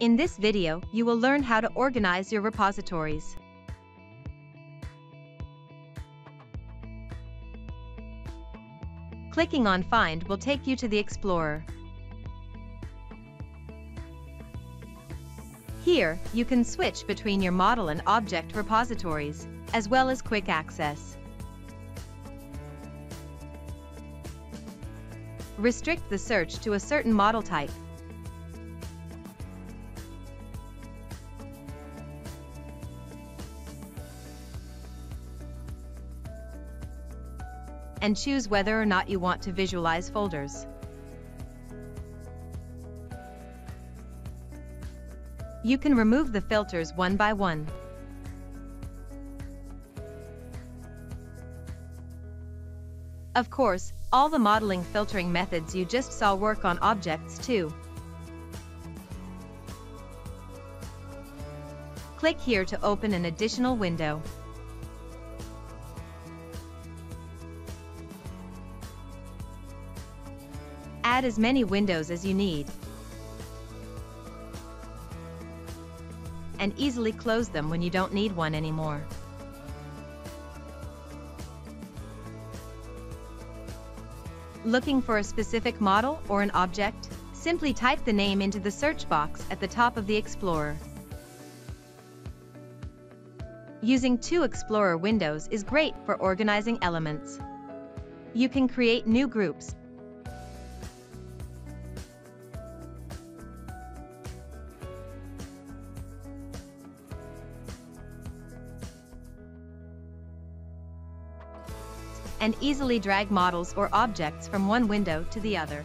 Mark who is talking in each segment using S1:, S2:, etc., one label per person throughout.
S1: In this video, you will learn how to organize your repositories. Clicking on Find will take you to the Explorer. Here, you can switch between your model and object repositories, as well as quick access. Restrict the search to a certain model type. And choose whether or not you want to visualize folders. You can remove the filters one by one. Of course, all the modeling filtering methods you just saw work on objects too. Click here to open an additional window. Add as many windows as you need. And easily close them when you don't need one anymore. Looking for a specific model or an object? Simply type the name into the search box at the top of the Explorer. Using two Explorer windows is great for organizing elements. You can create new groups, and easily drag models or objects from one window to the other.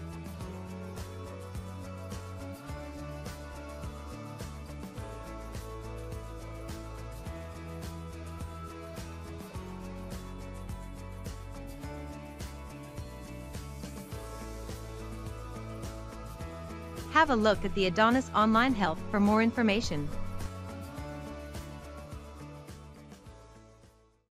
S1: Have a look at the Adonis Online Help for more information.